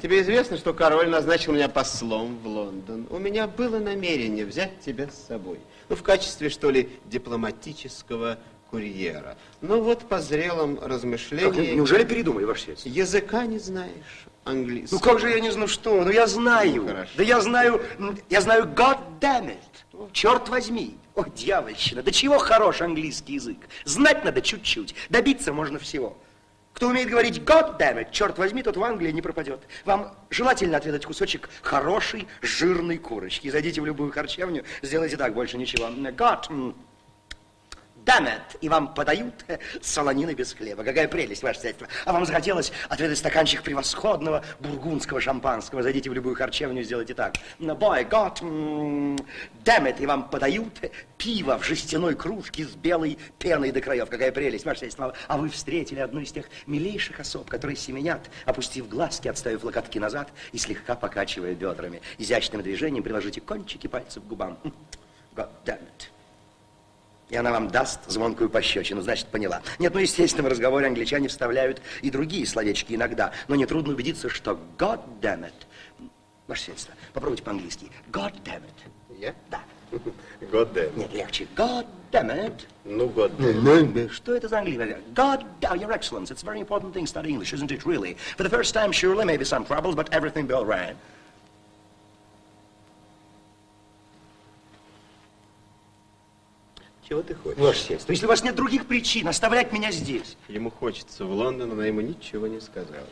Тебе известно, что король назначил меня послом в Лондон. У меня было намерение взять тебя с собой. Ну, в качестве, что ли, дипломатического курьера. Но вот по зрелом размышлении... Как, неужели передумали, ваше сельство? Языка не знаешь английского. Ну как же я не знаю что? Ну я знаю. Ну, хорошо. да я знаю, я знаю God damn it. Черт возьми. О, дьявольщина, да чего хорош английский язык? Знать надо чуть-чуть, добиться можно всего. Кто умеет говорить God damn it, черт возьми, тот в Англии не пропадет. Вам желательно отведать кусочек хорошей, жирной курочки. Зайдите в любую харчевню, сделайте так, больше ничего. God it, и вам подают э, солонины без хлеба. Какая прелесть, ваше сельство. А вам захотелось отведать стаканчик превосходного бургундского шампанского. Зайдите в любую харчевню, сделайте так. God damn it, и вам подают э, пиво в жестяной кружке с белой пеной до краев. Какая прелесть, ваше сельство. А вы встретили одну из тех милейших особ, которые семенят, опустив глазки, отставив локотки назад и слегка покачивая бедрами. Изящным движением приложите кончики пальцев к губам. God damn it и она вам даст звонкую пощечину, значит, поняла. Нет, ну, естественно, в разговоре англичане вставляют и другие словечки иногда, но нетрудно убедиться, что God damn it. Ваше сельство, попробуйте по-английски. God damn it. Я? Да. God damn. Нет, легче. God damn it. Ну, God damn. Что это за английский? God damn, your excellence, it's a very important thing to study English, isn't it, really? For the first time, surely, maybe some troubles, but everything will be all right. Чего ты хочешь? Ваше сельство, если у вас нет других причин оставлять меня здесь. Ему хочется в Лондон, она ему ничего не сказала.